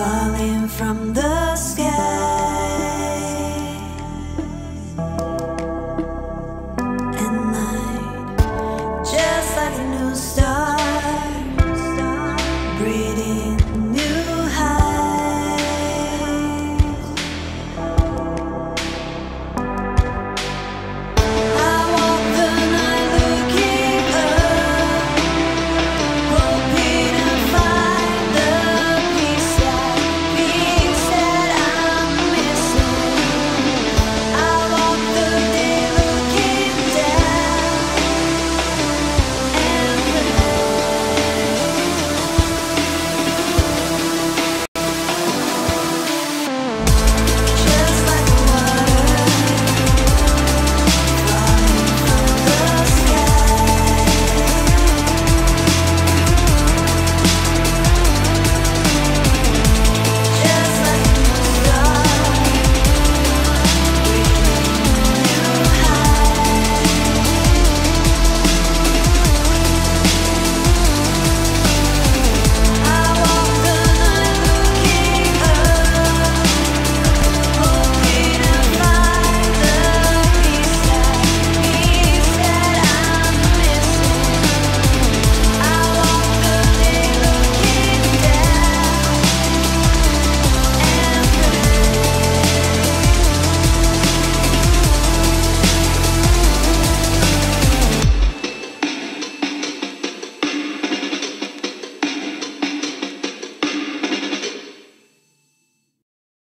falling from the sky.